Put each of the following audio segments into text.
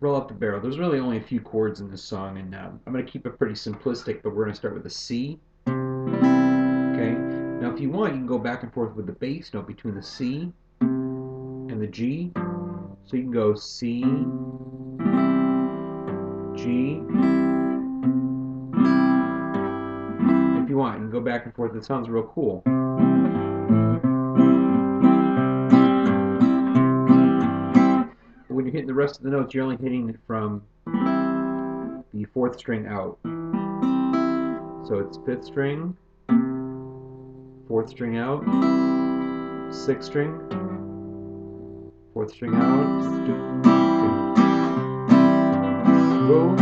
roll up the barrel. There's really only a few chords in this song, and uh, I'm going to keep it pretty simplistic, but we're going to start with a C. Okay. Now, if you want, you can go back and forth with the bass note between the C and the G. So you can go C, G. If you want, you can go back and forth. It sounds real cool. Hitting the rest of the notes, you're only hitting it from the fourth string out. So it's fifth string, fourth string out, sixth string, fourth string out. Roll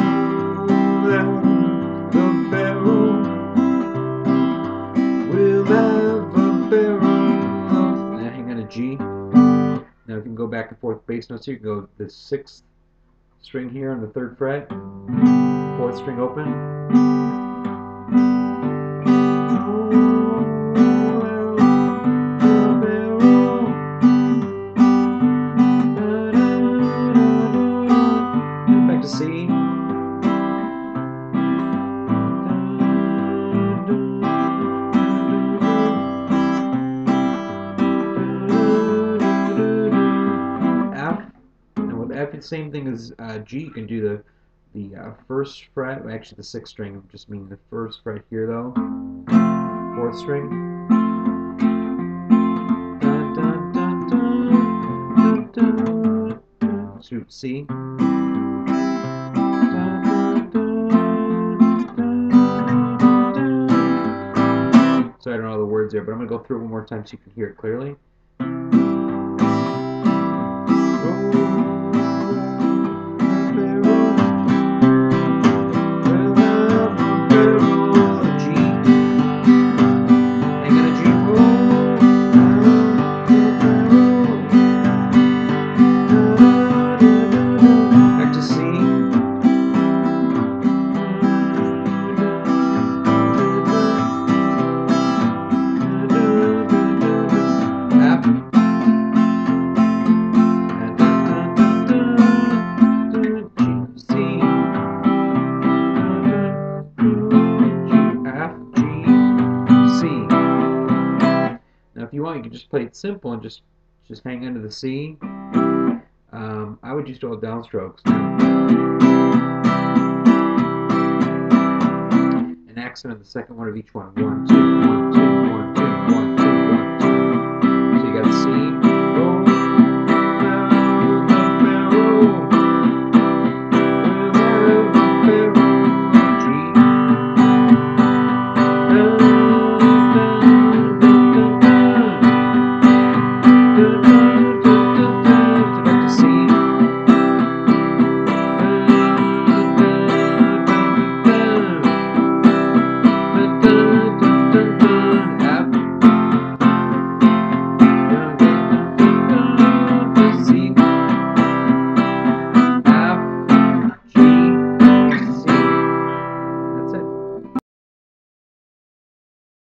back and forth bass notes. You can go the sixth string here on the third fret, fourth string open. The same thing as uh, G. You can do the the uh, first fret, actually the sixth string. I just mean the first fret here though. Fourth string. To C. So I don't know the words there, but I'm gonna go through it one more time so you can hear it clearly. You want, you can just play it simple and just just hang under the C. Um, I would just do all downstrokes. An accent on the second one of each one. One, two, one, two, one, two, one,